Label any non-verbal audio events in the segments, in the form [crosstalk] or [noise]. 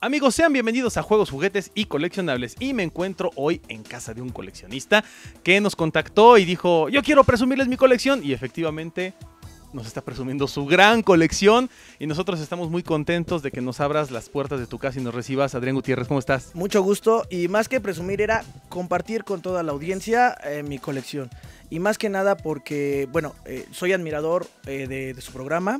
Amigos, sean bienvenidos a Juegos, Juguetes y Coleccionables. Y me encuentro hoy en casa de un coleccionista que nos contactó y dijo, yo quiero presumirles mi colección. Y efectivamente nos está presumiendo su gran colección. Y nosotros estamos muy contentos de que nos abras las puertas de tu casa y nos recibas. Adrián Gutiérrez, ¿cómo estás? Mucho gusto y más que presumir era compartir con toda la audiencia eh, mi colección. Y más que nada porque, bueno, eh, soy admirador eh, de, de su programa,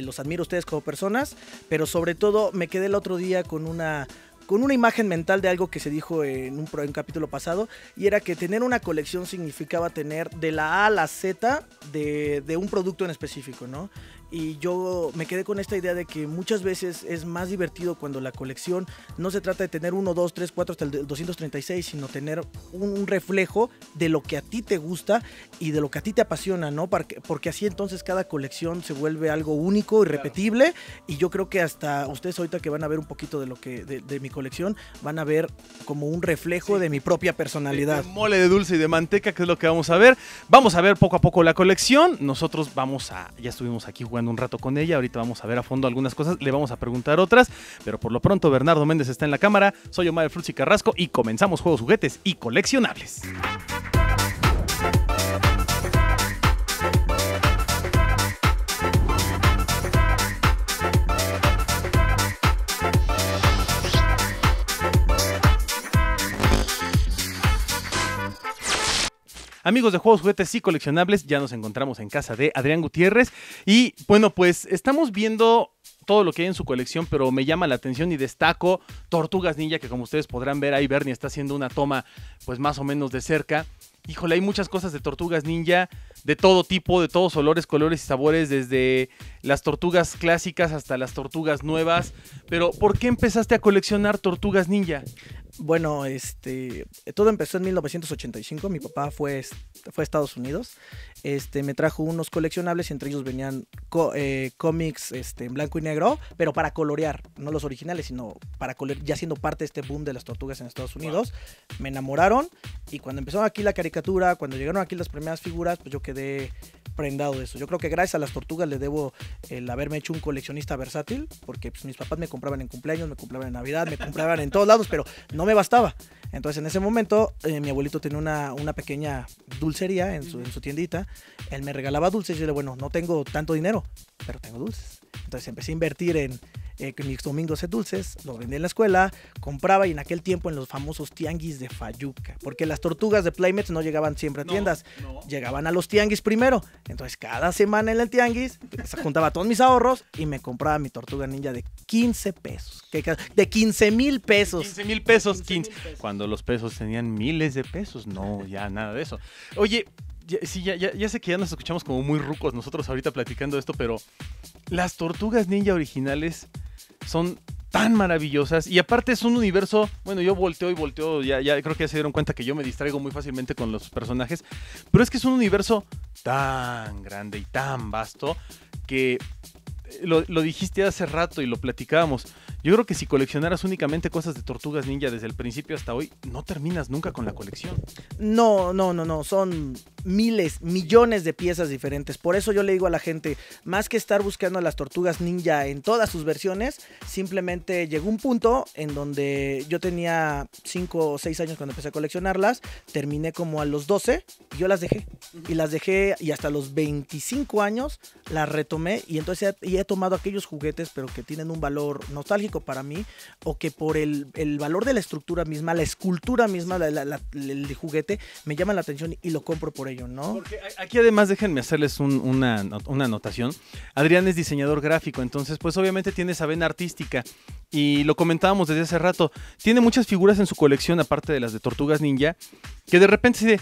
los admiro a ustedes como personas, pero sobre todo me quedé el otro día con una, con una imagen mental de algo que se dijo en un, capítulo pasado, y era que tener una colección significaba tener de la A a la Z de, de un producto en específico, ¿no? Y yo me quedé con esta idea de que muchas veces es más divertido cuando la colección no se trata de tener 1, 2, 3, 4 hasta el 236, sino tener un, reflejo de lo que a ti te gusta y de lo que a ti te apasiona, ¿no? Porque, porque así entonces cada colección se vuelve algo único y repetible. Y yo creo que hasta ustedes ahorita que van a ver un poquito de lo que de, de mi colección, van a ver como un reflejo de mi propia personalidad. De mole de dulce y de manteca, que es lo que vamos a ver. Vamos a ver poco a poco la colección. Nosotros vamos a, ya estuvimos aquí jugando un rato con ella. Ahorita vamos a ver a fondo algunas cosas, le vamos a preguntar otras. Pero por lo pronto, Bernardo Méndez está en la cámara. Soy Omar Fruits y Carrasco y comenzamos juegos, juguetes y coleccionables. Amigos de Juegos, Juguetes y Coleccionables, ya nos encontramos en casa de Adrián Gutiérrez. Y bueno, pues estamos viendo todo lo que hay en su colección, pero me llama la atención y destaco Tortugas Ninja, que como ustedes podrán ver, ahí Bernie está haciendo una toma pues más o menos de cerca. Híjole, hay muchas cosas de Tortugas Ninja, de todo tipo, de todos olores, colores y sabores, desde las tortugas clásicas hasta las tortugas nuevas. Pero, ¿por qué empezaste a coleccionar Tortugas Ninja? Bueno, este, todo empezó en 1985. Mi papá fue, fue a Estados Unidos. Este, me trajo unos coleccionables y entre ellos venían co- eh, cómics este, en blanco y negro, pero para colorear, no los originales, sino para colorear, ya siendo parte de este boom de las tortugas en Estados Unidos. Me enamoraron y cuando empezó aquí la caricatura, cuando llegaron aquí las primeras figuras, pues yo quedé prendado de eso. Yo creo que gracias a las tortugas le debo el haberme hecho un coleccionista versátil, porque pues, mis papás me compraban en cumpleaños, me compraban en Navidad, me compraban en todos lados, pero no me bastaba. Entonces en ese momento eh, mi abuelito tenía una, una pequeña dulcería en su, en su tiendita. Él me regalaba dulces y yo le bueno, no tengo tanto dinero, pero tengo dulces. Entonces empecé a invertir en eh, que mis domingos de dulces, los vendía en la escuela, compraba y en aquel tiempo en los famosos tianguis de Fayuca, porque las tortugas de Playmates no llegaban siempre a tiendas, llegaban a los tianguis primero. Entonces cada semana en el tianguis se juntaba todos mis ahorros y me compraba mi tortuga ninja de 15 pesos, de 15 mil pesos. 15 mil pesos, 15,000 15. pesos. Cuando los pesos tenían miles de pesos. No, ya nada de eso. Oye, sí, ya, ya, ya sé que ya nos escuchamos como muy rucos nosotros ahorita platicando esto, pero las tortugas ninja originales son tan maravillosas y aparte es un universo, bueno, yo volteo y volteo, ya, ya creo que ya se dieron cuenta que yo me distraigo muy fácilmente con los personajes, pero es que es un universo tan grande y tan vasto que eh, lo, lo dijiste hace rato y lo platicábamos. Yo creo que si coleccionaras únicamente cosas de tortugas ninja desde el principio hasta hoy, no terminas nunca con la colección. No, no, no, no, son miles, millones de piezas diferentes. Por eso yo le digo a la gente, más que estar buscando a las tortugas ninja en todas sus versiones, simplemente llegó un punto en donde yo tenía 5 o 6 años cuando empecé a coleccionarlas, terminé como a los 12 y yo las dejé. Y las dejé y hasta los 25 años las retomé y entonces he, y he tomado aquellos juguetes pero que tienen un valor nostálgico para mí o que por el, el valor de la estructura misma, la escultura misma, el juguete, me llama la atención y lo compro por ello, ¿no? Porque aquí además déjenme hacerles un- una, una anotación. Adrián es diseñador gráfico, entonces pues obviamente tiene esa vena artística. Y lo comentábamos desde hace rato. Tiene muchas figuras en su colección, aparte de las de Tortugas Ninja, que de repente se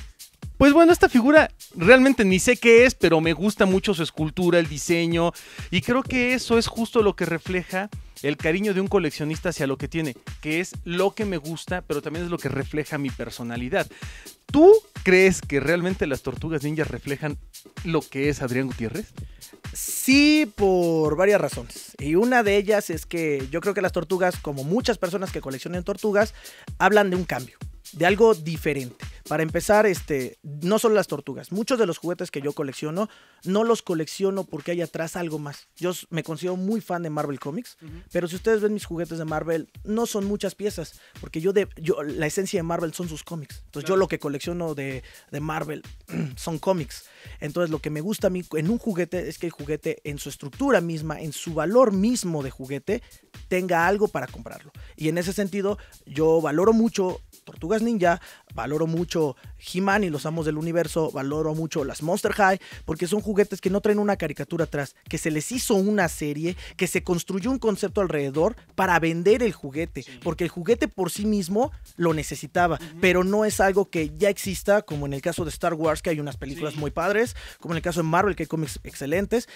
pues bueno, esta figura realmente ni sé qué es, pero me gusta mucho su escultura, el diseño. Y creo que eso es justo lo que refleja el cariño de un coleccionista hacia lo que tiene, que es lo que me gusta, pero también es lo que refleja mi personalidad. ¿Tú crees que realmente las tortugas ninjas reflejan lo que es Adrián Gutiérrez? Sí, por varias razones. Y una de ellas es que yo creo que las tortugas, como muchas personas que coleccionan tortugas, hablan de un cambio, de algo diferente. Para empezar, este, no solo las tortugas, muchos de los juguetes que yo colecciono, no los colecciono porque hay atrás algo más. Yo me considero muy fan de Marvel Comics, pero si ustedes ven mis juguetes de Marvel, no son muchas piezas, porque yo, de, yo la esencia de Marvel son sus cómics. Entonces yo lo que colecciono de, de Marvel [clears throat] son cómics. Entonces lo que me gusta a mí en un juguete es que el juguete en su estructura misma, en su valor mismo de juguete, tenga algo para comprarlo. Y en ese sentido yo valoro mucho Tortugas Ninja, valoro mucho He-Man y los Amos del Universo, valoro mucho las Monster High, porque son juguetes que no traen una caricatura atrás, que se les hizo una serie, que se construyó un concepto alrededor para vender el juguete, porque el juguete por sí mismo lo necesitaba, pero no es algo que ya exista, como en el caso de Star Wars, que hay unas películas Sí. muy padres, como en el caso de Marvel, que hay cómics excelentes,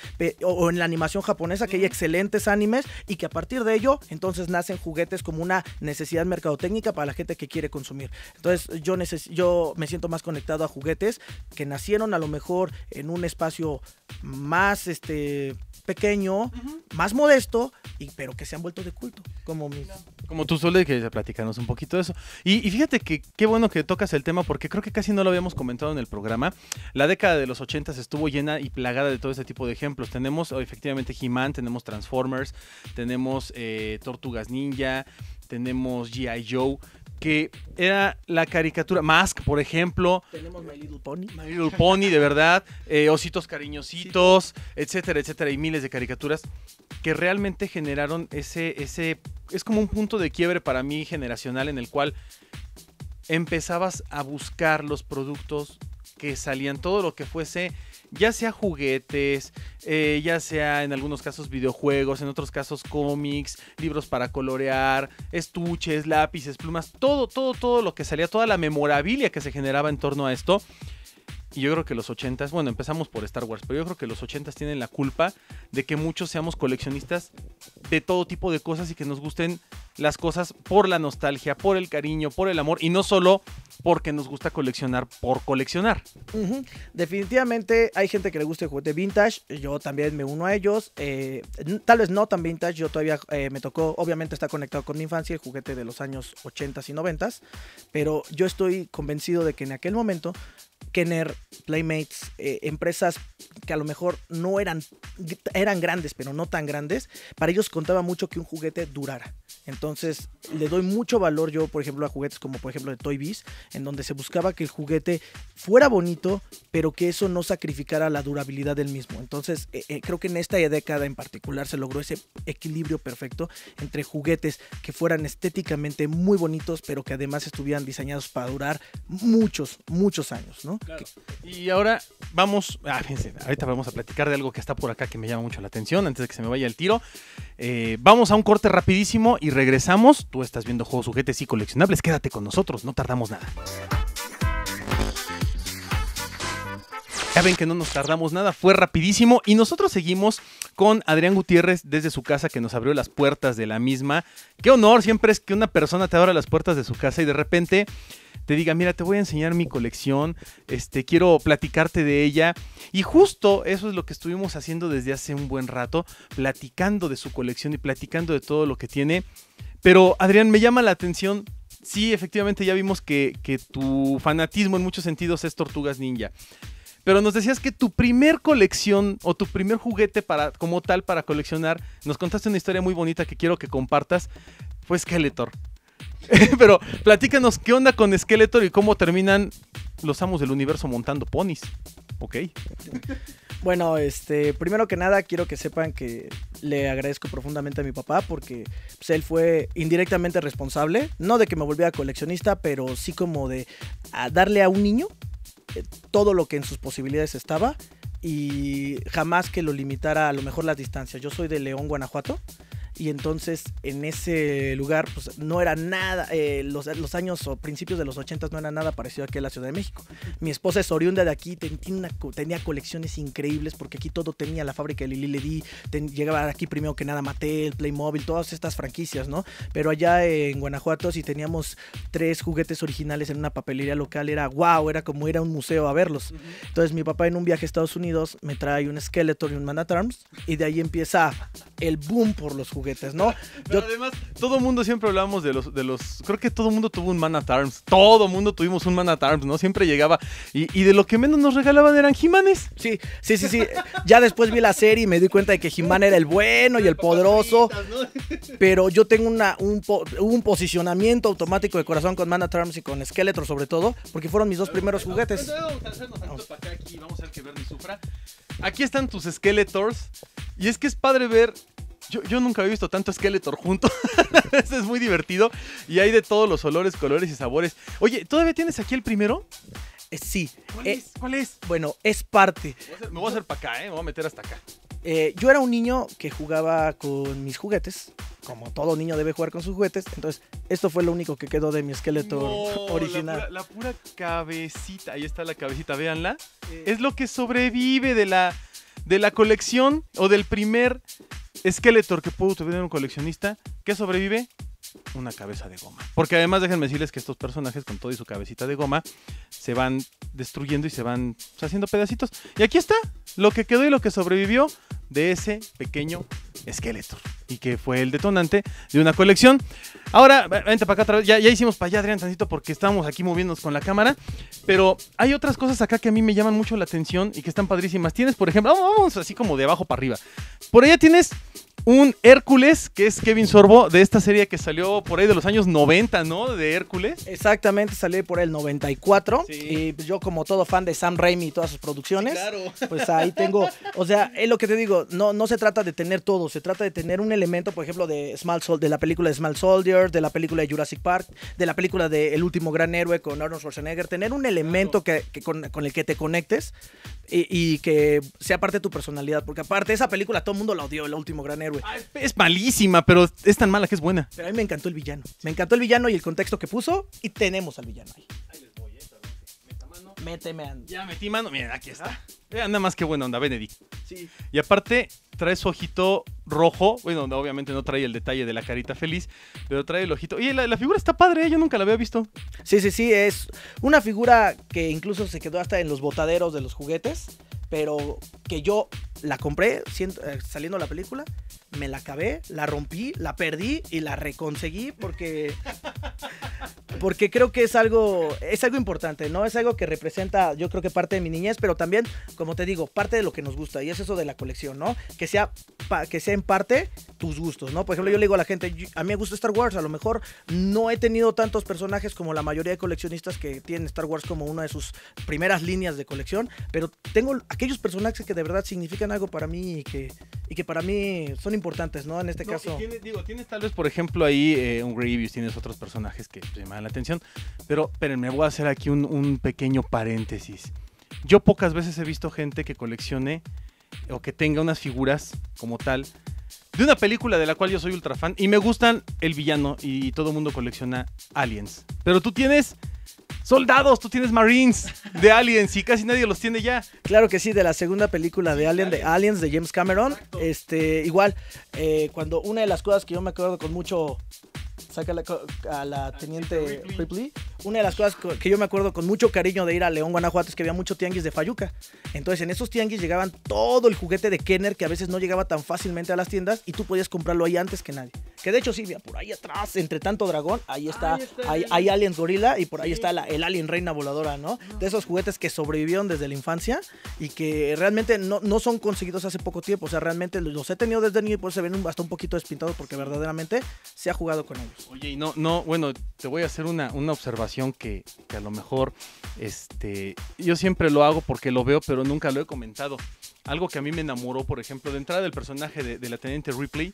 o en la animación japonesa, que hay excelentes animes, y que a partir de ello, entonces nacen juguetes como una necesidad mercadotécnica para la gente que quiere consumir. Entonces yo, neces- yo me siento más conectado a juguetes que nacieron a lo mejor en un espacio más este pequeño, más modesto, y, pero que se han vuelto de culto, como mis... Como tú suele que platicarnos un poquito de eso. Y, y fíjate que qué bueno que tocas el tema porque creo que casi no lo habíamos comentado en el programa. La década de los 80 estuvo llena y plagada de todo este tipo de ejemplos. Tenemos oh, efectivamente He-Man, tenemos Transformers, tenemos eh, Tortugas Ninja, tenemos G.I. Joe, que era la caricatura. Mask, por ejemplo. Tenemos My Little Pony. My Little Pony, de verdad, eh, ositos cariñositos, etcétera, etcétera, y miles de caricaturas que realmente generaron ese, ese, es como un punto de quiebre para mí generacional en el cual empezabas a buscar los productos que salían, todo lo que fuese, ya sea juguetes, eh, ya sea en algunos casos videojuegos, en otros casos cómics, libros para colorear, estuches, lápices, plumas, todo, todo, todo lo que salía, toda la memorabilia que se generaba en torno a esto. Y yo creo que los 80s, bueno, empezamos por Star Wars, pero yo creo que los 80s tienen la culpa de que muchos seamos coleccionistas de todo tipo de cosas y que nos gusten las cosas por la nostalgia, por el cariño, por el amor y no solo porque nos gusta coleccionar por coleccionar. Definitivamente hay gente que le gusta el juguete vintage, yo también me uno a ellos, eh, tal vez no tan vintage, yo todavía eh, me tocó, obviamente está conectado con mi infancia, el juguete de los años 80 y 90, pero yo estoy convencido de que en aquel momento Kenner, Playmates, eh, empresas que a lo mejor no eran, eran grandes, pero no tan grandes, para ellos contaba mucho que un juguete durara. Entonces, le doy mucho valor yo, por ejemplo, a juguetes como por ejemplo de Toy Biz, en donde se buscaba que el juguete fuera bonito, pero que eso no sacrificara la durabilidad del mismo. Entonces, eh, eh, creo que en esta década en particular se logró ese equilibrio perfecto entre juguetes que fueran estéticamente muy bonitos, pero que además estuvieran diseñados para durar muchos, muchos años, ¿no? Que- Y ahora vamos, ah, fíjense, ahorita vamos a platicar de algo que está por acá que me llama mucho la atención antes de que se me vaya el tiro. Eh, vamos a un corte rapidísimo y regresamos. Tú estás viendo juegos, juguetes y coleccionables. Quédate con nosotros, no tardamos nada. Ya ven que no nos tardamos nada, fue rapidísimo y nosotros seguimos con Adrián Gutiérrez desde su casa que nos abrió las puertas de la misma. Qué honor siempre es que una persona te abra las puertas de su casa y de repente te diga, mira, te voy a enseñar mi colección, este, quiero platicarte de ella. Y justo eso es lo que estuvimos haciendo desde hace un buen rato, platicando de su colección y platicando de todo lo que tiene. Pero Adrián, me llama la atención, sí, efectivamente ya vimos que, tu fanatismo en muchos sentidos es Tortugas Ninja. Pero nos decías que tu primer colección o tu primer juguete para, como tal para coleccionar, nos contaste una historia muy bonita que quiero que compartas, fue Skeletor. [laughs] Pero platícanos qué onda con Skeletor y cómo terminan los amos del universo montando ponis. Ok. Bueno, este, primero que nada quiero que sepan que le agradezco profundamente a mi papá porque pues, él fue indirectamente responsable, no de que me volviera coleccionista, pero sí como de darle a un niño eh, todo lo que en sus posibilidades estaba y jamás que lo limitara a lo mejor las distancias. Yo soy de León, Guanajuato. Y entonces en ese lugar pues no era nada, eh, los, los años o principios de los 80 no era nada parecido aquí a la Ciudad de México. Mi esposa es oriunda de aquí, ten- tiene una tenía colecciones increíbles porque aquí todo tenía la fábrica de Lili Ledi, ten- llegaba aquí primero que nada Mattel, Playmobil, todas estas franquicias, ¿no? Pero allá en Guanajuato si teníamos tres juguetes originales en una papelería local era wow, era como ir a un museo a verlos. Entonces mi papá en un viaje a Estados Unidos me trae un Skeletor y un Man at Arms y de ahí empieza el boom por los juguetes juguetes, ¿no? Pero además, todo mundo siempre hablamos de los, de los. Creo que todo mundo tuvo un Man at Arms. Todo mundo tuvimos un Man at Arms, ¿no? Siempre llegaba. Y, y de lo que menos nos regalaban eran Jimanes. Sí, sí, sí, sí. Ya después vi la serie y me di cuenta de que He-Man era el bueno y el poderoso. Pero yo tengo una, un, un posicionamiento automático de corazón con Man at Arms y con Skeletor, sobre todo, porque fueron mis dos primeros juguetes. Vamos a hacernos tantito para acá aquí, vamos a ver que Bernie sufra. Aquí están tus Skeletors. Y es que es padre ver. Yo, yo nunca había visto tanto Skeletor junto. [laughs] Es muy divertido. Y hay de todos los olores, colores y sabores. Oye, ¿todavía tienes aquí el primero? Eh, sí. ¿Cuál Eh, es? ¿Cuál es? bueno, es parte. Voy a hacer- me voy a hacer para acá, ¿eh? Me voy a meter hasta acá. Eh, yo era un niño que jugaba con mis juguetes, como todo niño debe jugar con sus juguetes. Entonces, esto fue lo único que quedó de mi No, original. La pura, la pura cabecita. Ahí está la cabecita, véanla. Eh, Es lo que sobrevive de la, de la colección o del primer Skeletor que pudo tener un coleccionista. ¿Qué sobrevive? Una cabeza de goma. Porque además déjenme decirles que estos personajes con todo y su cabecita de goma se van destruyendo y se van haciendo pedacitos. Y aquí está lo que quedó y lo que sobrevivió de ese pequeño Skeletor. Y que fue el detonante de una colección. Ahora, vente para acá otra vez. Ya, ya hicimos para allá, Adrián, tantito porque estamos aquí moviéndonos con la cámara. Pero hay otras cosas acá que a mí me llaman mucho la atención y que están padrísimas. Tienes, por ejemplo, vamos, vamos así como de abajo para arriba. Por allá tienes un Hércules, que es Kevin Sorbo, de esta serie que salió por ahí de los años 90, ¿no? De Hércules. Exactamente, salí por el 94. Sí. Y pues, yo, como todo fan de Sam Raimi y todas sus producciones, Claro. [laughs] pues ahí tengo. O sea, es lo que te digo, no, no se trata de tener todo, se trata de tener un elemento, por ejemplo, de Small Sol- de la película de Small Soldier, de la película de Jurassic Park, de la película de El último gran héroe con Arnold Schwarzenegger. Tener un elemento que, que con, con el que te conectes y, y que sea parte de tu personalidad. Porque aparte, esa película todo el mundo la odió, El último gran héroe. Ah, Es malísima, pero es tan mala que es buena. Pero a mí me encantó el villano. Me encantó el villano y el contexto que puso. Y tenemos al villano ahí. Méteme a... Ya metí mano. Miren, aquí está. Vean nada más qué buena onda, Benedict. Sí. Y aparte, trae su ojito rojo. Bueno, no, obviamente no trae el detalle de la carita feliz, pero trae el ojito. Oye, la, la figura está padre, ¿eh? yo nunca la había visto. Sí, sí, sí, es una figura que incluso se quedó hasta en los botaderos de los juguetes, pero que yo la compré siendo- eh, saliendo la película, me la acabé, la rompí, la perdí y la reconseguí porque [laughs] porque creo que es algo es algo importante, ¿no? Es algo que representa, yo creo que parte de mi niñez, pero también, como te digo, parte de lo que nos gusta y es eso de la colección, ¿no? Que sea pa- que sea en parte tus gustos, ¿no? Por ejemplo, yo le digo a la gente, "Yo- a mí me gusta Star Wars, a lo mejor no he tenido tantos personajes como la mayoría de coleccionistas que tienen Star Wars como una de sus primeras líneas de colección, pero tengo aquellos personajes que de verdad significan algo para mí y que, y que para mí son importantes, ¿no? En este No, caso. tienes, digo, tienes tal vez, por ejemplo, ahí eh, un Grievous, tienes otros personajes que te llaman la atención. Pero, espérenme, voy a hacer aquí un, un pequeño paréntesis. Yo pocas veces he visto gente que coleccione o que tenga unas figuras como tal de una película de la cual yo soy ultra fan y me gustan el villano y todo el mundo colecciona aliens. Pero tú tienes soldados, tú tienes marines de aliens y casi nadie los tiene ya. Claro que sí, de la segunda película de Alien, de Aliens. De James Cameron. Exacto. Este, igual, eh, cuando una de las cosas que yo me acuerdo con mucho. Saca la a la teniente Ripley. Una de las cosas co- que yo me acuerdo con mucho cariño de ir a León, Guanajuato, es que había mucho tianguis de Fayuca. Entonces, en esos tianguis llegaban todo el juguete de Kenner que a veces no llegaba tan fácilmente a las tiendas y tú podías comprarlo ahí antes que nadie. Que de hecho, sí, mira, por ahí atrás, entre tanto dragón, ahí está, Ahí está el hay, alien. hay Aliens Gorila y por ahí Sí. está la- el Alien Reina Voladora, ¿no? De esos juguetes que sobrevivieron desde la infancia y que realmente no, no son conseguidos hace poco tiempo. O sea, realmente los he tenido desde niño y por eso se ven un- hasta un poquito despintados porque verdaderamente se ha jugado con ellos. Oye, y no, no, bueno, te voy a hacer una, una observación que, que a lo mejor, este, yo siempre lo hago porque lo veo, pero nunca lo he comentado. Algo que a mí me enamoró, por ejemplo, de entrada del personaje de, de la teniente Ripley,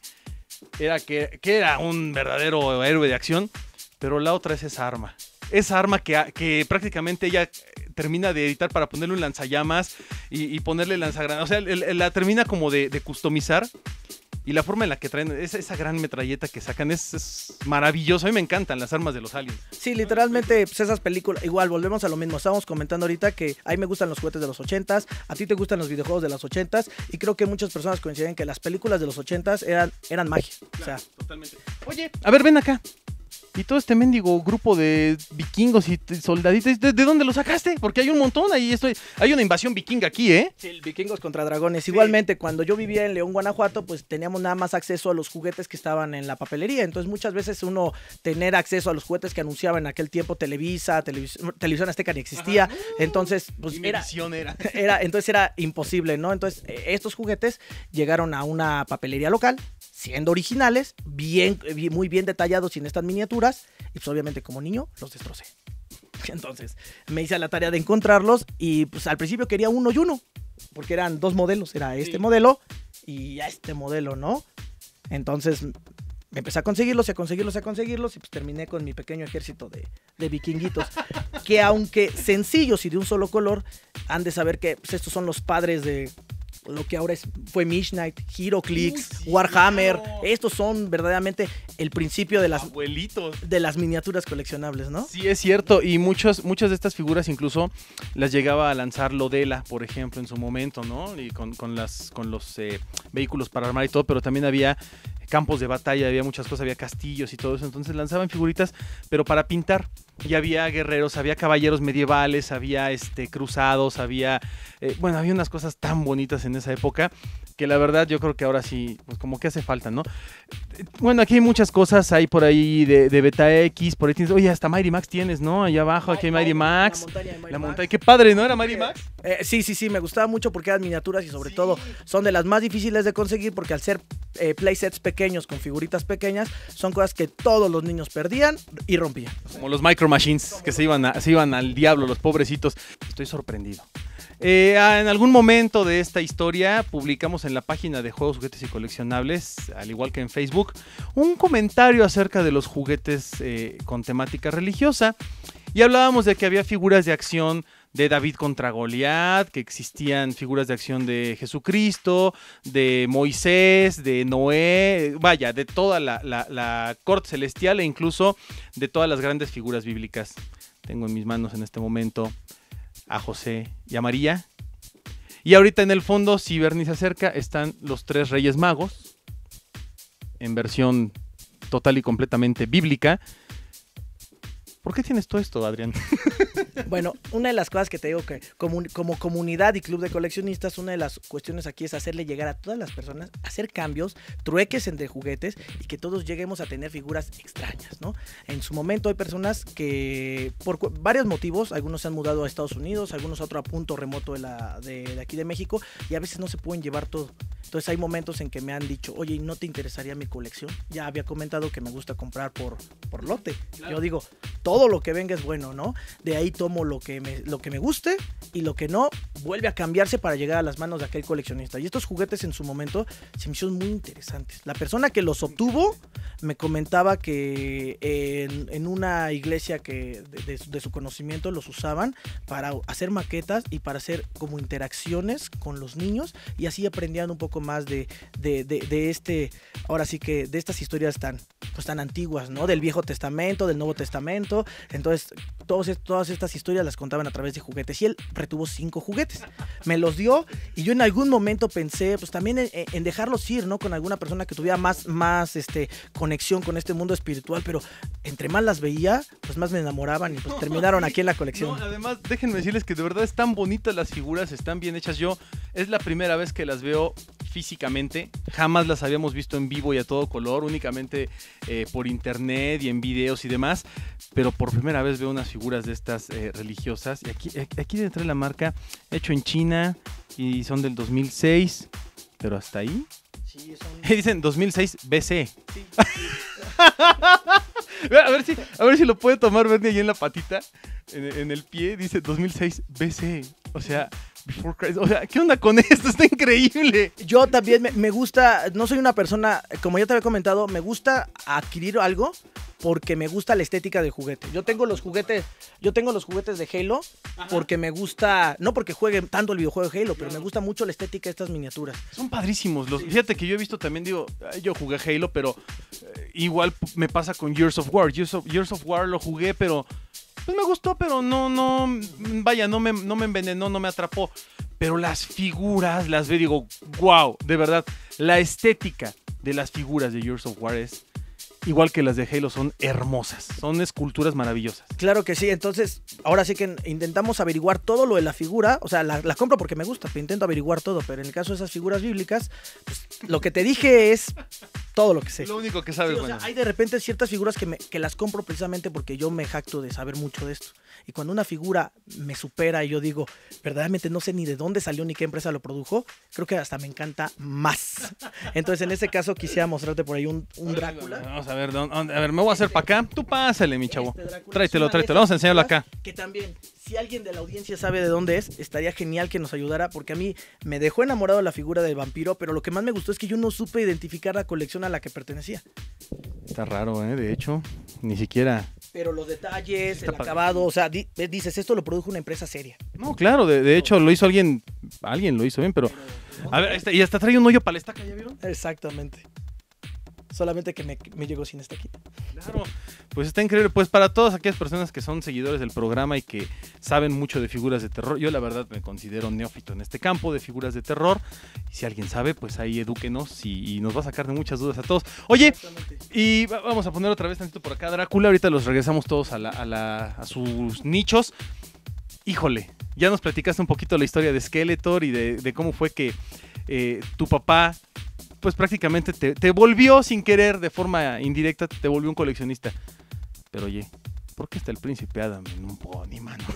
era que, que era un verdadero héroe de acción, pero la otra es esa arma. Esa arma que, que prácticamente ella eh, termina de editar para ponerle un lanzallamas y, ponerle lanzagranadas. O sea, la termina como de, de customizar. Y la forma en la que traen esa, esa gran metralleta que sacan es, es maravilloso. A mí me encantan las armas de los aliens. Sí, literalmente, pues esas películas, igual, volvemos a lo mismo. Estábamos comentando ahorita que a mí me gustan los juguetes de los 80s, a ti te gustan los videojuegos de los 80s, y creo que muchas personas coinciden que las películas de los 80s eran, eran magia. O sea, totalmente. Oye, a ver, ven acá. Y todo este mendigo grupo de vikingos y soldaditos, ¿de, de dónde lo sacaste? Porque hay un montón ahí, estoy, hay una invasión vikinga aquí, ¿eh? Sí, vikingos contra dragones. Igualmente, cuando yo vivía en León, Guanajuato, pues teníamos nada más acceso a los juguetes que estaban en la papelería. Entonces, muchas veces uno tener acceso a los juguetes que anunciaba en aquel tiempo Televisa, televis- Televisión Azteca ni existía. Entonces, pues era, era. [laughs] era, entonces era imposible, ¿no? Entonces, eh, estos juguetes llegaron a una papelería local, siendo originales, bien, bien- muy bien detallados sin estas miniaturas, y pues obviamente como niño los destrocé. [laughs] Entonces, me hice a la tarea de encontrarlos y pues al principio quería uno y uno, porque eran dos modelos, era este Sí. modelo y este modelo, ¿no? Entonces, me empecé a conseguirlos y a conseguirlos y a conseguirlos y pues terminé con mi pequeño ejército de, de vikinguitos. que aunque sencillos y de un solo color, han de saber que pues, estos son los padres de lo que ahora es, fue Midnight, HeroClix, Uy, sí, Warhammer. claro. Estos son verdaderamente el principio de las, Abuelitos. de las miniaturas coleccionables, ¿no? Sí, es cierto. Y muchos, muchas de estas figuras incluso las llegaba a lanzar Lodela, por ejemplo, en su momento, ¿no? Y con, con las, con los eh, vehículos para armar y todo, pero también había campos de batalla, había muchas cosas, había castillos y todo eso. Entonces lanzaban figuritas, pero para pintar. Y había guerreros, había caballeros medievales, había este, cruzados, había... eh, bueno, había unas cosas tan bonitas en esa época que la verdad yo creo que ahora sí, pues como que hace falta, ¿no? Eh, Bueno, aquí hay muchas cosas, hay por ahí de, de Beta X, por ahí tienes, oye, hasta Mighty Max tienes, ¿no? Allá abajo, aquí hay Mighty Max. La montaña de Mighty La Max. montaña, qué padre, ¿no? Era Mighty Max. Eh, sí, sí, sí, me gustaba mucho porque eran miniaturas y sobre todo son de las más difíciles de conseguir porque al ser eh, playsets pequeños con figuritas pequeñas, son cosas que todos los niños perdían y rompían. Como los Micro Machines, que se iban, se iban al diablo, los pobrecitos. Estoy sorprendido. Eh, ah, en algún momento de esta historia publicamos en la página de Juegos, Juguetes y Coleccionables, al igual que en Facebook, un comentario acerca de los juguetes eh, con temática religiosa. Y hablábamos de que había figuras de acción de David contra Goliat, que existían figuras de acción de Jesucristo, de Moisés, de Noé, vaya, de toda la, la- corte celestial e incluso de todas las grandes figuras bíblicas. Tengo en mis manos en este momento a José y a María. Y ahorita en el fondo, si Bernie se acerca, están los tres reyes magos, en versión total y completamente bíblica. ¿Por qué tienes todo esto, Adrián? [laughs] Bueno, una de las cosas que te digo que como, como comunidad y club de coleccionistas, una de las cuestiones aquí es hacerle llegar a todas las personas, hacer cambios, trueques entre juguetes y que todos lleguemos a tener figuras extrañas, ¿no? En su momento hay personas que por varios motivos, algunos se han mudado a Estados Unidos, algunos a otro punto remoto de, la, de, de aquí de México y a veces no se pueden llevar todo. Entonces hay momentos en que me han dicho, oye, ¿no te interesaría mi colección? Ya había comentado que me gusta comprar por, por lote. Yo digo, todo lo que venga es bueno, ¿no? De ahí tomo lo que, me, lo que me guste y lo que no vuelve a cambiarse para llegar a las manos de aquel coleccionista. Y estos juguetes en su momento se me hicieron muy interesantes. La persona que los obtuvo me comentaba que en, en una iglesia que de, de de su conocimiento los usaban para hacer maquetas y para hacer como interacciones con los niños y así aprendían un poco más de, de, de- este, ahora sí que de estas historias tan, pues tan antiguas, ¿no? Del Viejo Testamento, del Nuevo Testamento. Entonces, todos todas estas historias las contaban a través de juguetes. Y él retuvo cinco juguetes. Me los dio y yo en algún momento pensé, pues también en, dejarlos ir, ¿no? Con alguna persona que tuviera más, más este, conexión con este mundo espiritual. Pero entre más las veía, pues más me enamoraban y pues terminaron aquí en la colección. Además, déjenme decirles que de verdad están bonitas las figuras, están bien hechas. Yo es la primera vez que las veo físicamente. Jamás las habíamos visto en vivo y a todo color, únicamente eh, por internet y en videos y demás. Pero por primera vez veo unas figuras de estas eh, religiosas. Y aquí, aquí aquí debe traer la marca, hecho en China y son del 2006. Pero hasta ahí. Sí, son- [laughs] Dicen 2006 BC. [laughs] a, ver si, a ver si lo puede tomar Bernie ahí en la patita, en, en el pie, dice 2006 BC. O sea, Before Christ. O sea, ¿qué onda con esto? Está increíble. Yo también me, me gusta, no soy una persona, como ya te había comentado, me gusta adquirir algo porque me gusta la estética del juguete. Yo tengo los juguetes, yo tengo los juguetes de Halo porque me gusta, no porque juegue tanto el videojuego de Halo, pero me gusta mucho la estética de estas miniaturas. Son padrísimos. Los, fíjate que yo he visto también, digo, yo jugué Halo, pero eh, igual me pasa con Years of War. Years of, Years of War lo jugué, pero pues me gustó, pero no, no, vaya, no me, no me envenenó, no me atrapó. Pero las figuras las veo y digo, wow, de verdad, la estética de las figuras de Years of War es igual que las de Halo, son hermosas. Son esculturas maravillosas. Claro que sí, entonces ahora sí que intentamos averiguar todo lo de la figura, o sea, la, la compro porque me gusta, pero intento averiguar todo, pero en el caso de esas figuras bíblicas, pues, lo que te dije es todo lo que sé. Lo único que sabes, Sí, o bueno. sea, hay de repente ciertas figuras que, me- que las compro precisamente porque yo me jacto de saber mucho de esto. Y cuando una figura me supera y yo digo, verdaderamente no sé ni de dónde salió ni qué empresa lo produjo, creo que hasta me encanta más. Entonces, en ese caso, quisiera mostrarte por ahí un, un Drácula. Vamos a ver, ¿dó- dónde- a ver, me voy a hacer para acá. Tú pásale, mi chavo. Este Tráetelo, tráetelo. Vamos a enseñarlo acá. Que también, si alguien de la audiencia sabe de dónde es, estaría genial que nos ayudara, porque a mí me dejó enamorado la figura del vampiro, pero lo que más me gustó es que yo no supe identificar la colección a la que pertenecía. Está raro, ¿eh? De hecho, ni siquiera. Pero los detalles, Está el acabado, o sea, di- dices, esto lo produjo una empresa seria. No, claro, de, de hecho lo hizo alguien. Alguien lo hizo bien, pero. A ver, este- y hasta trae un hoyo para la estaca, ¿ya vieron? Exactamente. Solamente que me, me llegó sin estaquita. Claro, pues está increíble. Pues para todas aquellas personas que son seguidores del programa y que saben mucho de figuras de terror, yo la verdad me considero neófito en este campo de figuras de terror. Y si alguien sabe, pues ahí edúquenos y, y nos va a sacar de muchas dudas a todos. Oye, y va- vamos a poner otra vez tantito por acá Drácula. Ahorita los regresamos todos a, la- a la- a sus nichos. Híjole, ya nos platicaste un poquito la historia de Skeletor y de, de cómo fue que eh, tu papá, pues prácticamente te, volvió sin querer, de forma indirecta, te volvió un coleccionista. Pero oye, ¿por qué está el príncipe Adam en un pony, mano? [laughs]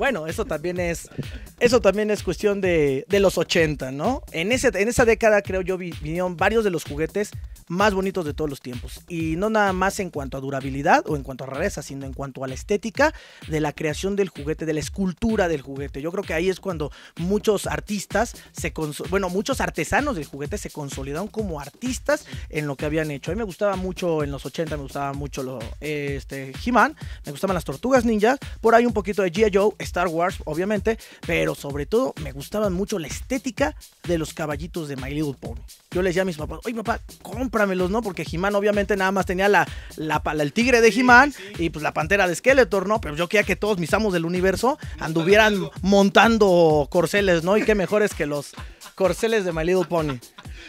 Bueno, eso también es, eso también es cuestión de, de los 80, ¿no? En, ese, en esa década, creo yo, vi- vinieron varios de los juguetes más bonitos de todos los tiempos. Y no nada más en cuanto a durabilidad o en cuanto a rareza, sino en cuanto a la estética de la creación del juguete, de la escultura del juguete. Yo creo que ahí es cuando muchos artistas, se bueno, muchos artesanos del juguete se consolidaron como artistas en lo que habían hecho. A mí me gustaba mucho en los 80, me gustaba mucho lo, este, He-Man, me gustaban las tortugas ninjas, por ahí un poquito de G.I. Joe, Star Wars, obviamente, pero sobre todo me gustaba mucho la estética de los caballitos de My Little Pony. Yo le decía a mis papás, oye papá, cómpramelos, ¿no? Porque He-Man obviamente nada más tenía la, la- el tigre de He-Man y pues la pantera de Skeletor, ¿no? Pero yo quería que todos mis amos del universo anduvieran montando corceles, ¿no? Y qué mejores que los corceles de My Little Pony.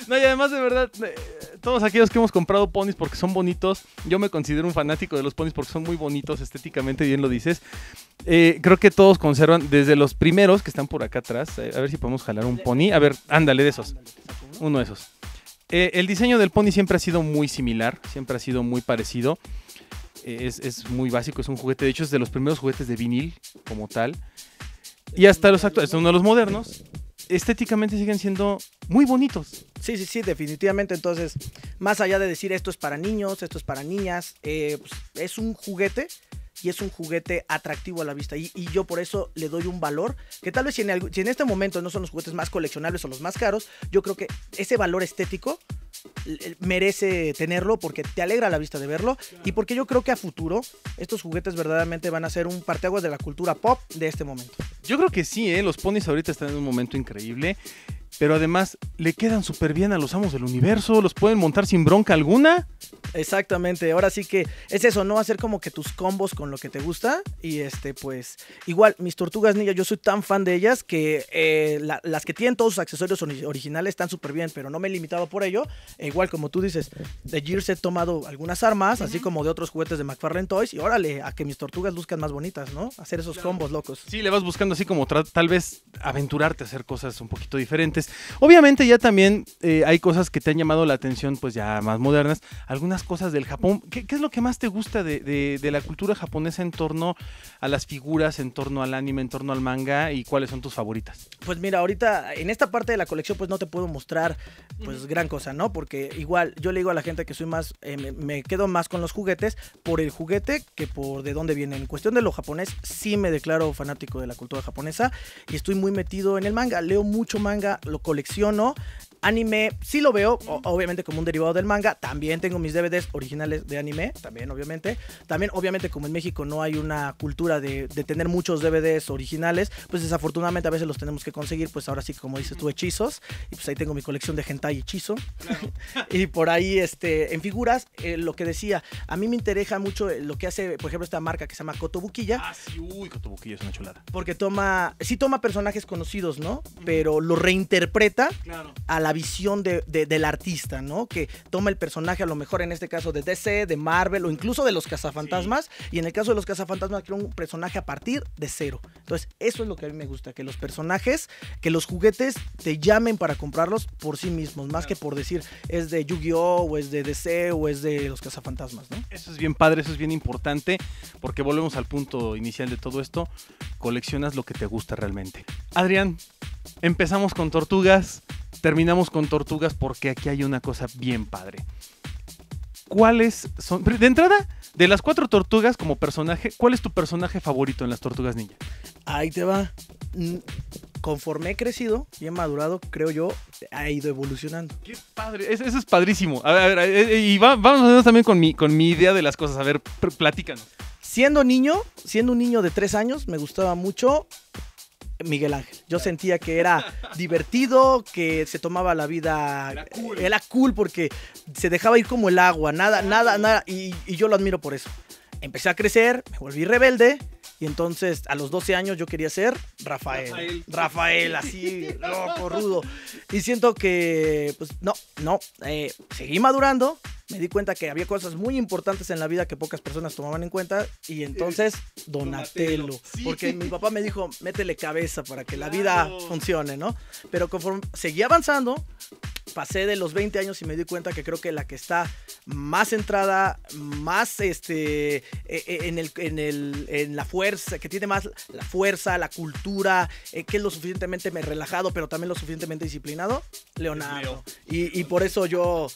No, y además de verdad, eh, todos aquellos que hemos comprado ponis porque son bonitos, yo me considero un fanático de los ponis porque son muy bonitos estéticamente, bien lo dices. Eh, creo que todos conservan, desde los primeros que están por acá atrás, eh, a ver si podemos jalar un pony. A ver, ándale de esos, uno de esos. El diseño del pony siempre ha sido muy similar, siempre ha sido muy parecido. Es, es muy básico, es un juguete, de hecho es de los primeros juguetes de vinil como tal. Y hasta los actuales, es uno de los modernos. Estéticamente siguen siendo muy bonitos. Sí, sí, sí, definitivamente. Entonces, más allá de decir esto es para niños, esto es para niñas, eh, pues, es un juguete y es un juguete atractivo a la vista. Y, yo por eso le doy un valor que tal vez si en, si en este momento no son los juguetes más coleccionables o los más caros, yo creo que ese valor estético merece tenerlo porque te alegra la vista de verlo y porque yo creo que a futuro estos juguetes verdaderamente van a ser un parteaguas de la cultura pop de este momento. Yo creo que sí, ¿eh? los ponis ahorita están en un momento increíble. Pero además le quedan súper bien a los amos del universo. Los pueden montar sin bronca alguna. Exactamente, ahora sí que es eso, ¿no? Hacer como que tus combos con lo que te gusta. Y este, pues, igual, mis tortugas ninja, yo soy tan fan de ellas que eh, la- las que tienen todos sus accesorios ori- originales están súper bien, pero no me he limitado por ello. E igual, como tú dices, de Gears he tomado algunas armas, así como de otros juguetes de McFarlane Toys. Y órale, a que mis tortugas luzcan más bonitas, ¿no? Hacer esos combos locos. Sí, le vas buscando así como tal vez aventurarte a hacer cosas un poquito diferentes. Obviamente ya también eh, hay cosas que te han llamado la atención, pues ya más modernas. Algunas cosas del Japón. ¿Qué, qué es lo que más te gusta de, de- de la cultura japonesa en torno a las figuras, en torno al anime, en torno al manga? ¿Y cuáles son tus favoritas? Pues mira, ahorita en esta parte de la colección pues no te puedo mostrar pues gran cosa, ¿no? Porque igual yo le digo a la gente que soy más, eh, me, me quedo más con los juguetes por el juguete que por de dónde viene. En cuestión de lo japonés sí me declaro fanático de la cultura japonesa y estoy muy metido en el manga. Leo mucho manga, lo colecciono. Anime, sí lo veo, obviamente como un derivado del manga. También tengo mis DVDs originales de anime, también obviamente. También obviamente como en México no hay una cultura de, de tener muchos DVDs originales, pues desafortunadamente a veces los tenemos que conseguir, pues ahora sí como dices tú, hechizos. Y pues ahí tengo mi colección de hentai hechizo. [laughs] y por ahí, este, en figuras, eh, lo que decía, a mí me interesa mucho eh, lo que hace, por ejemplo, esta marca que se llama Kotobukiya Ah, sí, uy, Kotobukiya es una chulada. porque toma, sí toma personajes conocidos, ¿no? Pero lo reinterpreta Claro. a la la visión de, de- del artista, ¿no? Que toma el personaje a lo mejor en este caso de DC, de Marvel o incluso de los cazafantasmas. Y en el caso de los cazafantasmas, quiero un personaje a partir de cero. Entonces, eso es lo que a mí me gusta, que los personajes, que los juguetes te llamen para comprarlos por sí mismos, más que por decir es de Yu-Gi-Oh! o es de DC o es de los cazafantasmas, ¿no? Eso es bien padre, eso es bien importante, porque volvemos al punto inicial de todo esto, coleccionas lo que te gusta realmente. Adrián, empezamos con tortugas, terminamos con tortugas porque aquí hay una cosa bien padre. ¿Cuáles son, de entrada, de las cuatro tortugas como personaje, cuál es tu personaje favorito en las tortugas ninja? Ahí te va. Conforme he crecido y he madurado, creo yo, ha ido evolucionando. Qué padre, eso, eso es padrísimo. A ver, a ver, y va- vamos a ver también con mi, con mi idea de las cosas. A ver, platícanos. Siendo niño, siendo un niño de tres años, me gustaba mucho Miguel Ángel. Yo sentía que era divertido, que se tomaba la vida. Era cool. Era cool porque se dejaba ir como el agua, nada, nada, nada. Y, y yo lo admiro por eso. Empecé a crecer, me volví rebelde. Y entonces a los 12 años yo quería ser Rafael. Rafael. Rafael, así, [laughs] loco, rudo. Y siento que, pues no, no. eh, seguí madurando. Me di cuenta que había cosas muy importantes en la vida que pocas personas tomaban en cuenta. Y entonces, Donatello. Donatello, sí. Porque mi papá me dijo, métele cabeza para que la vida funcione, ¿no? Pero conforme seguí avanzando, pasé de los 20 años y me di cuenta que creo que la que está más centrada, más este, eh, eh, en, el, en, el, en la fuerza, que tiene más la fuerza, la cultura, eh, que es lo suficientemente me- relajado, pero también lo suficientemente disciplinado, Leonardo. Y, y por eso yo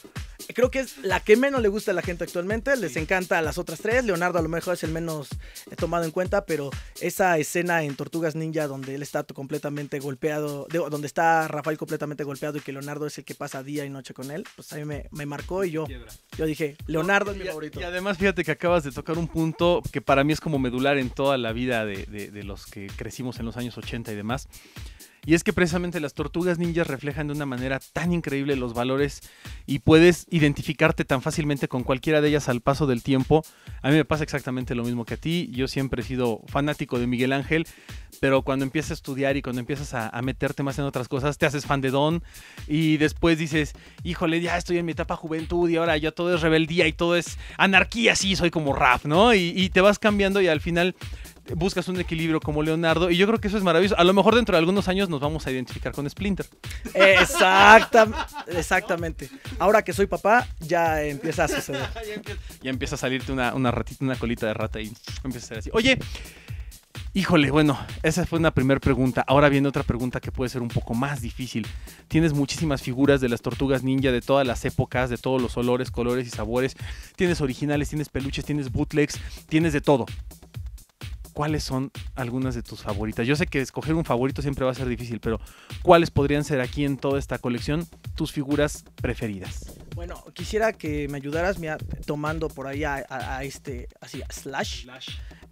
creo que es la que menos le gusta a la gente actualmente. Les encanta a las otras tres. Leonardo a lo mejor es el menos tomado en cuenta, pero esa escena en Tortugas Ninja donde él está completamente golpeado, donde está Rafael completamente golpeado y que Leonardo es el que pasa día y noche con él, pues a mí me, me marcó y yo, yo dije, Leonardo es mi Y favorito. Y además, fíjate que acabas de tocar un punto que para mí es como medular en toda la vida de, de- de los que crecimos en los años 80 y demás. Y es que precisamente las tortugas ninjas reflejan de una manera tan increíble los valores y puedes identificarte tan fácilmente con cualquiera de ellas al paso del tiempo. A mí me pasa exactamente lo mismo que a ti. Yo siempre he sido fanático de Miguel Ángel, pero cuando empiezas a estudiar y cuando empiezas a, meterte más en otras cosas, te haces fan de Don y después dices, híjole, ya estoy en mi etapa juventud y ahora ya todo es rebeldía y todo es anarquía, sí, soy como Raf, ¿no? Y te vas cambiando y al final buscas un equilibrio como Leonardo y yo creo que eso es maravilloso. A lo mejor dentro de algunos años nos vamos a identificar con Splinter. Exacta, exactamente. Ahora que soy papá, ya empieza a suceder. [laughs] ya, empieza, ya empieza a salirte una, una ratita, una colita de rata y empieza a ser así. Oye, híjole, bueno, esa fue una primera pregunta. Ahora viene otra pregunta que puede ser un poco más difícil. Tienes muchísimas figuras de las tortugas ninja de todas las épocas, de todos los olores, colores y sabores. Tienes originales, tienes peluches, tienes bootlegs, tienes de todo. ¿Cuáles son algunas de tus favoritas? Yo sé que escoger un favorito siempre va a ser difícil, pero ¿cuáles podrían ser aquí en toda esta colección tus figuras preferidas? Bueno, quisiera que me ayudaras mira, tomando por ahí a, a- a este, así, a Slash.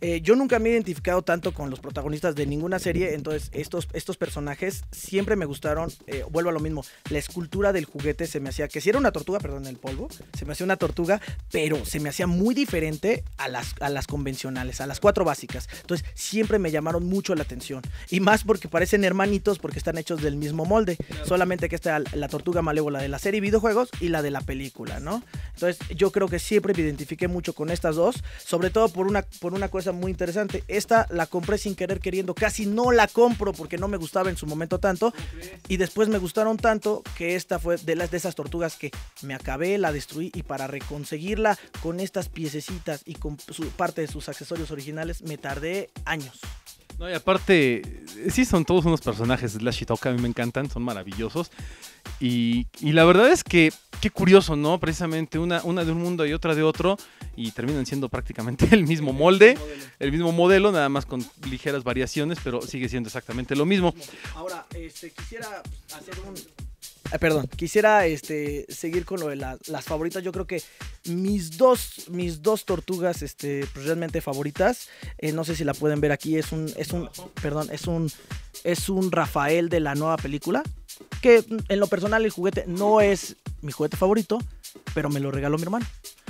Eh, yo nunca me he identificado tanto con los protagonistas de ninguna serie, entonces estos, estos personajes siempre me gustaron. eh, vuelvo a lo mismo, la escultura del juguete se me hacía, que si era una tortuga, perdón, el polvo, se me hacía una tortuga, pero se me hacía muy diferente a las, a las convencionales, a las cuatro básicas. Entonces siempre me llamaron mucho la atención. Y más porque parecen hermanitos porque están hechos del mismo molde. Solamente que está la tortuga malévola de la serie videojuegos y la de la película, ¿no? Entonces yo creo que siempre me identifiqué mucho con estas dos, sobre todo por una, por una cosa muy interesante. Esta la compré sin querer queriendo, casi no la compro porque no me gustaba en su momento tanto. Y después me gustaron tanto que esta fue de las de esas tortugas que me acabé, la destruí y para reconseguirla con estas piececitas y con su parte de sus accesorios originales me tardé años. No, y aparte, sí son todos unos personajes Slash y a mí me encantan, son maravillosos. Y, y la verdad es que, qué curioso, ¿no? Precisamente una, una de un mundo y otra de otro, y terminan siendo prácticamente [laughs] el mismo molde, el mismo modelo, nada más con ligeras variaciones, pero sigue siendo exactamente lo mismo. Ahora, este, quisiera hacer un... Ah, perdón, quisiera este, seguir con lo de la- las favoritas. Yo creo que mis dos, mis dos tortugas este, pues, realmente favoritas, eh, no sé si la pueden ver aquí, es un, es un, perdón, es un, es un Rafael de la nueva película, que en lo personal el juguete no es mi juguete favorito, pero me lo regaló mi hermano.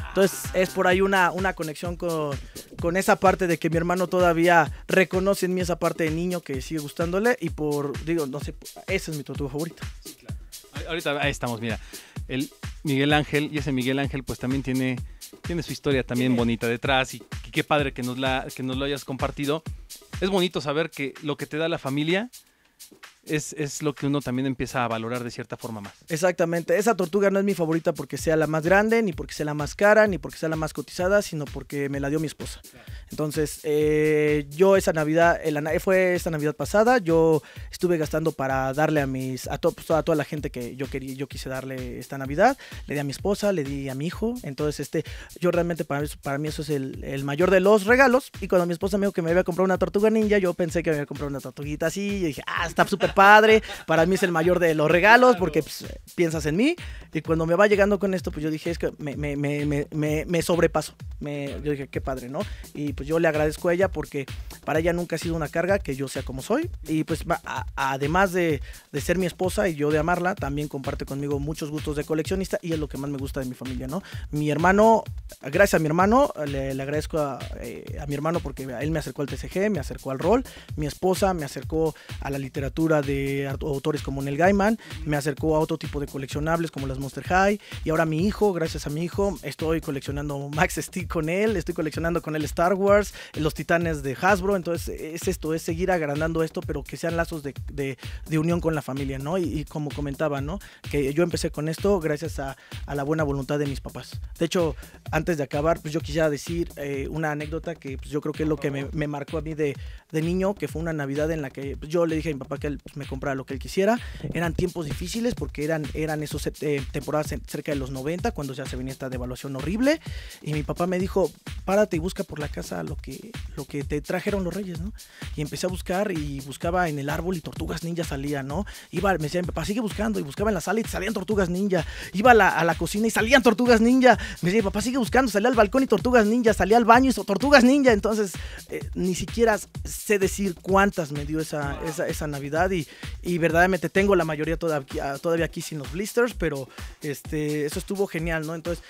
Entonces es por ahí una, una conexión con, con esa parte de que mi hermano todavía reconoce en mí esa parte de niño que sigue gustándole y por, digo, no sé, esa es mi tortuga favorita. ahorita ahí estamos, mira. El Miguel Ángel, y ese Miguel Ángel, pues también tiene, tiene su historia también bonita detrás. Y qué padre que nos, la, que nos lo hayas compartido. Es bonito saber que lo que te da la familia es, es, lo que uno también empieza a valorar de cierta forma más. Exactamente. Esa tortuga no es mi favorita porque sea la más grande, ni porque sea la más cara, ni porque sea la más cotizada, sino porque me la dio mi esposa. Entonces, eh, yo esa Navidad, fue esta Navidad pasada, yo estuve gastando para darle a mis, a, pues, toda la gente que yo quería, yo quise darle esta Navidad. Le di a mi esposa, le di a mi hijo. Entonces, este, yo realmente para, para mí eso es el, el mayor de los regalos. Y cuando mi esposa me dijo que me iba a comprar una tortuga ninja, yo pensé que me iba a comprar una tortuguita así. Y dije, ah, está súper padre, para mí es el mayor de los regalos porque pues, piensas en mí. Y cuando me va llegando con esto, pues yo dije, es que me, me, me, me sobrepaso. Yo dije, qué padre, ¿no? Y pues yo le agradezco a ella porque para ella nunca ha sido una carga que yo sea como soy. Y pues además de, de, ser mi esposa y yo de amarla, también comparte conmigo muchos gustos de coleccionista y es lo que más me gusta de mi familia, ¿no? Mi hermano, gracias a mi hermano, le, le agradezco a, eh, a mi hermano porque él me acercó al TCG, me acercó al rol. Mi esposa me acercó a la literatura de autores como Neil Gaiman, me acercó a otro tipo de coleccionables como las Monster High y ahora mi hijo, gracias a mi hijo, estoy coleccionando [laughs] Max Steel con él, estoy coleccionando con él Star Wars, los titanes de Hasbro, entonces es esto, es seguir agrandando esto, pero que sean lazos de, de, de unión con la familia, ¿no? Y, como comentaba, ¿no? Que yo empecé con esto gracias a, a, la buena voluntad de mis papás. De hecho, antes de acabar, pues yo quisiera decir eh, una anécdota que pues, yo creo que es lo que me, me marcó a mí de, de, niño, que fue una Navidad en la que pues, yo le dije a mi papá que él me comprara lo que él quisiera. Eran tiempos difíciles porque eran, eran esos eh, temporadas cerca de los 90, cuando ya se venía esta devaluación horrible. Y mi papá me dijo, párate y busca por la casa lo que, lo que te trajeron los reyes, ¿no? Y empecé a buscar y buscaba en el árbol y tortugas ninja salían, ¿no? Iba, me decía, mi papá, sigue buscando y buscaba en la sala y salían tortugas ninja. Iba a la, a la cocina y salían tortugas ninja. Me decía, papá, sigue buscando, salía al balcón y tortugas ninja, salía al baño y tortugas ninja. Entonces, eh, ni siquiera sé decir cuántas me dio esa, esa, esa Navidad y, y, verdaderamente tengo la mayoría todavía, aquí sin los blisters, pero este, eso estuvo genial, ¿no? Entonces,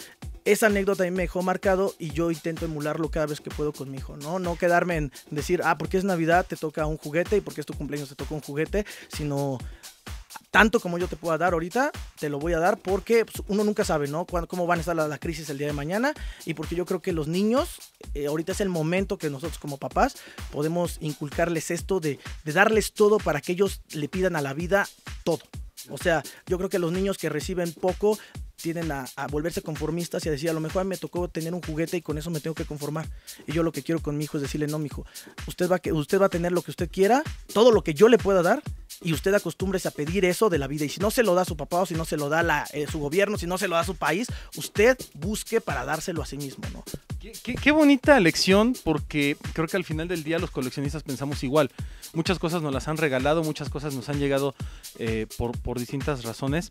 esa anécdota a mí me dejó marcado y yo intento emularlo cada vez que puedo con mi hijo, ¿no? No quedarme en decir, ah, porque es Navidad te toca un juguete y porque es tu cumpleaños te toca un juguete, sino tanto como yo te pueda dar ahorita, te lo voy a dar porque pues, uno nunca sabe, ¿no? cómo van a estar la, crisis el día de mañana y porque yo creo que los niños, eh, ahorita es el momento que nosotros como papás podemos inculcarles esto de, de darles todo para que ellos le pidan a la vida todo. O sea, yo creo que los niños que reciben poco tienden a, volverse conformistas y a decir, a lo mejor me tocó tener un juguete y con eso me tengo que conformar. Y yo lo que quiero con mi hijo es decirle, no, mi hijo, usted va, usted va a tener lo que usted quiera, todo lo que yo le pueda dar, y usted acostúmbrese a pedir eso de la vida. Y si no se lo da su papá o si no se lo da eh, su gobierno, si no se lo da su país, usted busque para dárselo a sí mismo, ¿no? Qué, bonita lección, porque creo que al final del día los coleccionistas pensamos igual. Muchas cosas nos las han regalado, muchas cosas nos han llegado eh, por, por distintas razones,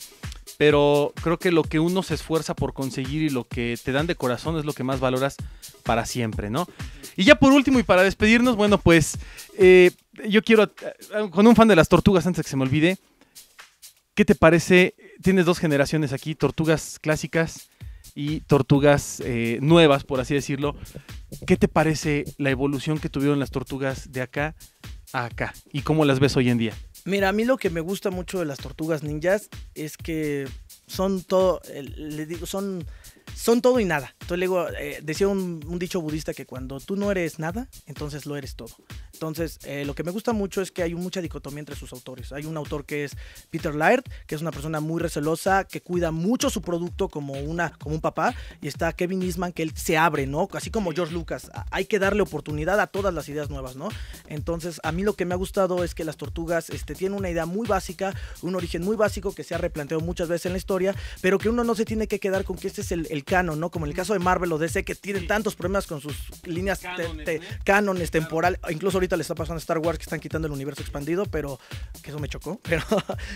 pero creo que lo que uno se esfuerza por conseguir y lo que te dan de corazón es lo que más valoras para siempre, ¿no? Y ya por último y para despedirnos, bueno, pues eh, yo quiero, eh, con un fan de las tortugas, antes que se me olvide, ¿qué te parece? Tienes dos generaciones aquí, tortugas clásicas y tortugas eh, nuevas, por así decirlo. ¿Qué te parece la evolución que tuvieron las tortugas de acá a acá y cómo las ves hoy en día? Mira, a mí lo que me gusta mucho de las tortugas ninjas es que son todo, le digo, son son todo y nada. Entonces le digo, eh, decía un, dicho budista que cuando tú no eres nada, entonces lo eres todo. Entonces, eh, lo que me gusta mucho es que hay mucha dicotomía entre sus autores. Hay un autor que es Peter Laird, que es una persona muy recelosa, que cuida mucho su producto como, una, como un papá, y está Kevin Eastman, que él se abre, ¿no? Así como George Lucas. Hay que darle oportunidad a todas las ideas nuevas, ¿no? Entonces, a mí lo que me ha gustado es que las tortugas este, tienen una idea muy básica, un origen muy básico que se ha replanteado muchas veces en la historia, pero que uno no se tiene que quedar con que este es el, el canon, ¿no? Como en el caso de Marvel o DC, que tienen tantos problemas con sus líneas cánones, temporales. Incluso ahorita le está pasando a Star Wars que están quitando el universo expandido, pero que eso me chocó. [laughs] Pero,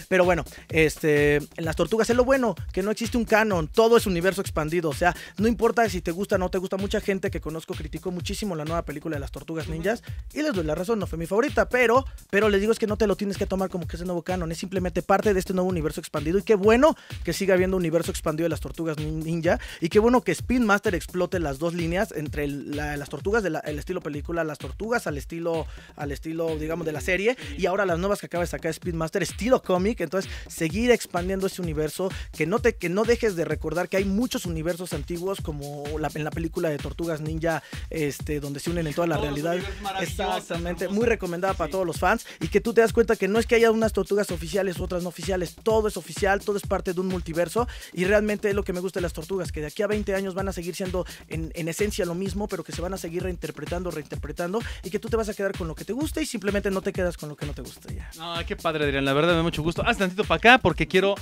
pero bueno, este, en las tortugas es lo bueno, que no existe un canon, todo es universo expandido. O sea, no importa si te gusta o no te gusta. Mucha gente que conozco criticó muchísimo la nueva película de las tortugas ninjas y les doy la razón, no fue mi favorita, pero, pero les digo es que no te lo tienes que tomar como que es el nuevo canon, es simplemente parte de este nuevo universo expandido y qué bueno que siga habiendo universo expandido de las tortugas ninja Y qué bueno que Spin Master explote las dos líneas entre el- la- las tortugas del estilo película, las tortugas al estilo, al estilo, digamos, de la serie, y ahora las nuevas que acaba de sacar Speed Master, estilo cómic. Entonces, seguir expandiendo ese universo, que no, te, que no dejes de recordar que hay muchos universos antiguos, como la- en la película de Tortugas Ninja, este, donde se unen en toda la Todos realidad. Exactamente, muy recomendada para Sí. todos los fans y que tú te das cuenta que no es que haya unas tortugas oficiales u otras no oficiales, todo es oficial, todo es parte de un multiverso y realmente es lo que me gusta de las tortugas, que de aquí a 20 años van a seguir siendo en, en esencia lo mismo, pero que se van a seguir reinterpretando, reinterpretando y que tú te vas a quedar con lo que te gusta y simplemente no te quedas con lo que no te gusta ya. No, qué padre, Adrián. La verdad me da mucho gusto. Haz tantito para acá porque quiero,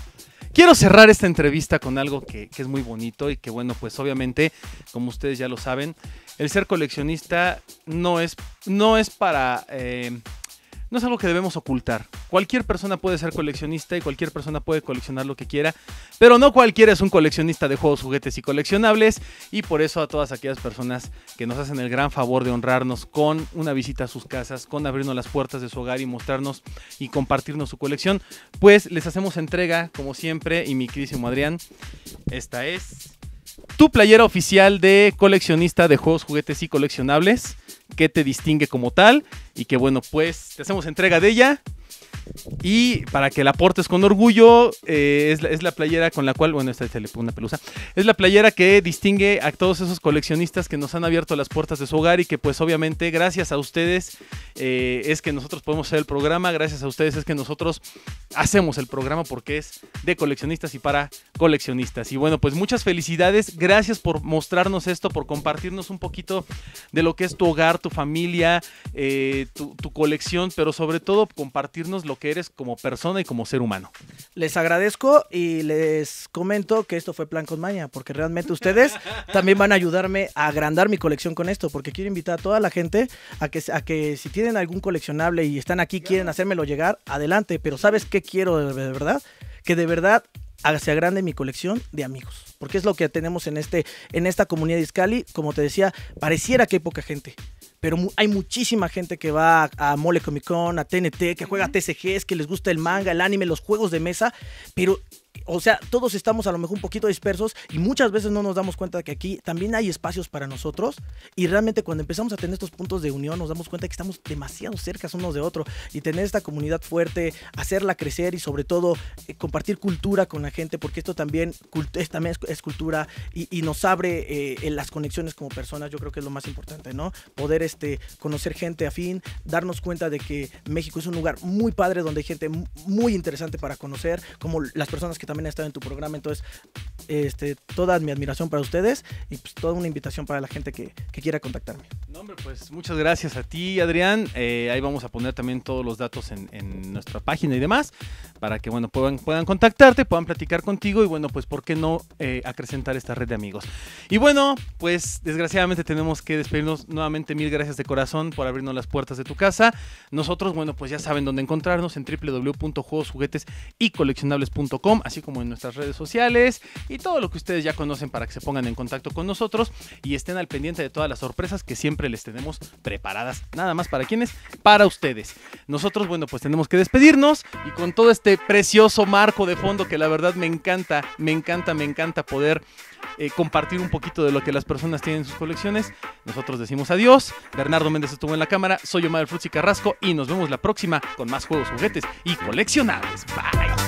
quiero cerrar esta entrevista con algo que, que es muy bonito y que, bueno, pues obviamente, como ustedes ya lo saben, el ser coleccionista no es, no es para. eh, no es algo que debemos ocultar. Cualquier persona puede ser coleccionista y cualquier persona puede coleccionar lo que quiera, pero no cualquiera es un coleccionista de juegos, juguetes y coleccionables. Y por eso a todas aquellas personas que nos hacen el gran favor de honrarnos con una visita a sus casas, con abrirnos las puertas de su hogar y mostrarnos y compartirnos su colección, pues les hacemos entrega, como siempre, y mi queridísimo Adrián, esta es tu playera oficial de coleccionista de juegos, juguetes y coleccionables, que te distingue como tal, y que bueno, pues te hacemos entrega de ella. Y para que la portes con orgullo, eh, es, la, playera con la cual, bueno, esta se le pone una pelusa, es la playera que distingue a todos esos coleccionistas que nos han abierto las puertas de su hogar y que pues obviamente gracias a ustedes eh, es que nosotros podemos hacer el programa, gracias a ustedes es que nosotros hacemos el programa porque es de coleccionistas y para coleccionistas. Y bueno, pues muchas felicidades, gracias por mostrarnos esto, por compartirnos un poquito de lo que es tu hogar, tu familia, eh, tu colección, pero sobre todo compartirnos lo que eres como persona y como ser humano. Les agradezco y les comento que esto fue plan con maña, porque realmente ustedes también van a ayudarme a agrandar mi colección con esto, porque quiero invitar a toda la gente a que, si tienen algún coleccionable y están aquí, quieren hacérmelo llegar, adelante, pero ¿sabes qué quiero de verdad? Que de verdad se agrande mi colección de amigos, porque es lo que tenemos en, este, en esta comunidad de Iscali, como te decía, pareciera que hay poca gente. Pero mu- hay muchísima gente que va a, a Mole Comic Con, a TNT, que juega TCGs, que les gusta el manga, el anime, los juegos de mesa. Pero, o sea, todos estamos a lo mejor un poquito dispersos y muchas veces no nos damos cuenta de que aquí también hay espacios para nosotros. Y realmente cuando empezamos a tener estos puntos de unión, nos damos cuenta que estamos demasiado cerca unos de otros. Y tener esta comunidad fuerte, hacerla crecer y sobre todo eh, compartir cultura con la gente, porque esto también, cult- es, también es, cultura y, nos abre eh, en las conexiones como personas, yo creo que es lo más importante, ¿no? Poder este, conocer gente afín, darnos cuenta de que México es un lugar muy padre donde hay gente mu- muy interesante para conocer, como las personas que también han estado en tu programa, entonces este, toda mi admiración para ustedes y pues toda una invitación para la gente que, que quiera contactarme. No, hombre, pues muchas gracias a ti, Adrián. Eh, ahí vamos a poner también todos los datos en, nuestra página y demás, para que, bueno, puedan, puedan contactarte, puedan platicar contigo y, bueno, pues, ¿por qué no eh, acrecentar esta red de amigos? Y bueno, pues, desgraciadamente tenemos que despedirnos nuevamente. Mil gracias de corazón por abrirnos las puertas de tu casa. Nosotros, bueno, pues ya saben dónde encontrarnos en www.juegos, juguetes y coleccionables.com, así como en nuestras redes sociales y todo lo que ustedes ya conocen para que se pongan en contacto con nosotros y estén al pendiente de todas las sorpresas que siempre les tenemos preparadas. Nada más para quienes, para ustedes. Nosotros, bueno, pues tenemos que despedirnos y con todo este precioso marco de fondo que la verdad me encanta, me encanta, me encanta poder eh, compartir un poquito de lo que las personas tienen en sus colecciones. Nosotros decimos adiós. Bernardo Méndez estuvo en la cámara. Soy Omar Frutzi Carrasco y nos vemos la próxima con más juegos, juguetes y coleccionables. Bye.